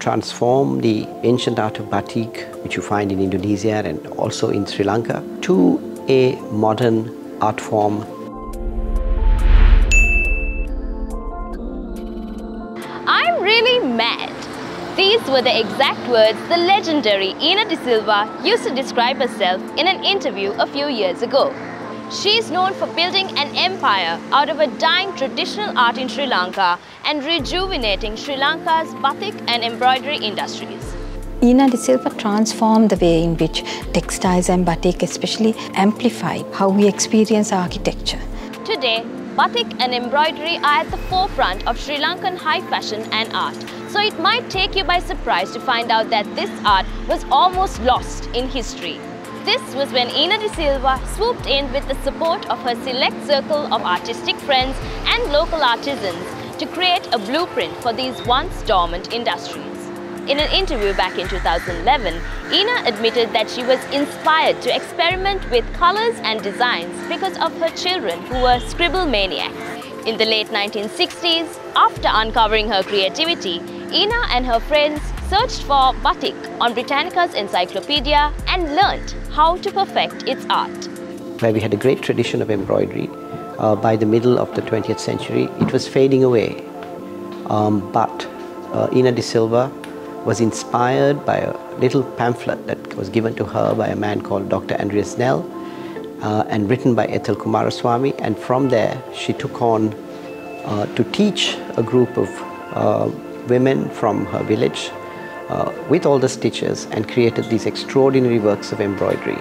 transform the ancient art of batik, which you find in Indonesia and also in Sri Lanka, to a modern art form. I'm really mad. These were the exact words the legendary Ena De Silva used to describe herself in an interview a few years ago. She is known for building an empire out of a dying traditional art in Sri Lanka and rejuvenating Sri Lanka's batik and embroidery industries. Ena De Silva transformed the way in which textiles and batik especially amplified how we experience architecture. Today, batik and embroidery are at the forefront of Sri Lankan high fashion and art. So it might take you by surprise to find out that this art was almost lost in history. This was when Ena De Silva swooped in with the support of her select circle of artistic friends and local artisans to create a blueprint for these once dormant industries. In an interview back in 2011, Ena admitted that she was inspired to experiment with colors and designs because of her children who were scribble maniacs. In the late 1960s, after uncovering her creativity, Ena and her friends searched for batik on Britannica's encyclopedia and learnt how to perfect its art. Where we had a great tradition of embroidery, uh, by the middle of the 20th century, it was fading away. Um, but uh, Ena De Silva was inspired by a little pamphlet that was given to her by a man called Dr. Andreas Nell uh, and written by Ethel Coomaraswamy. And from there, she took on uh, to teach a group of uh, women from her village uh, with all the stitches and created these extraordinary works of embroidery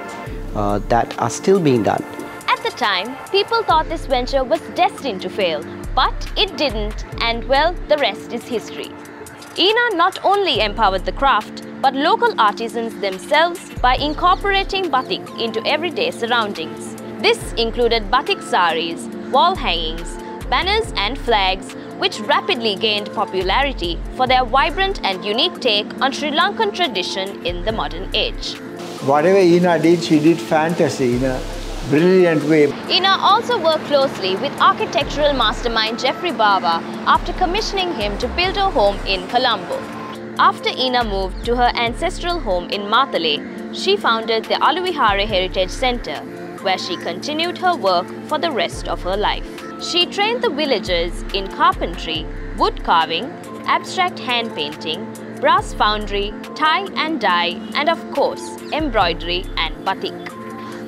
uh, that are still being done. At the time, people thought this venture was destined to fail, but it didn't, and well, the rest is history. Ena not only empowered the craft, but local artisans themselves by incorporating batik into everyday surroundings. This included batik saris, wall hangings, banners and flags, which rapidly gained popularity for their vibrant and unique take on Sri Lankan tradition in the modern age. Whatever Ena did, she did fantasy in a brilliant way. Ena also worked closely with architectural mastermind Geoffrey Bawa after commissioning him to build a home in Colombo. After Ena moved to her ancestral home in Matale, she founded the Aluvihare Heritage Center, where she continued her work for the rest of her life. She trained the villagers in carpentry, wood carving, abstract hand painting, brass foundry, tie and dye, and of course, embroidery and batik.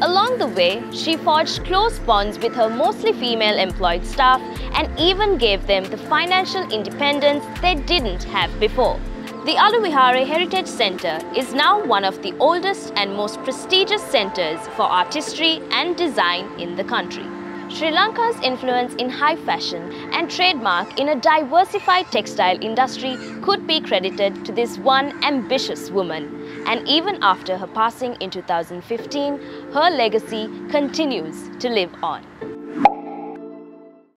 Along the way, she forged close bonds with her mostly female employed staff and even gave them the financial independence they didn't have before. The Aluvihare Heritage Centre is now one of the oldest and most prestigious centres for artistry and design in the country. Sri Lanka's influence in high fashion and trademark in a diversified textile industry could be credited to this one ambitious woman. And even after her passing in 2015, her legacy continues to live on.